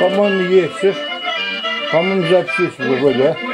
Hamam yersek, hamam zapsız bu böyle.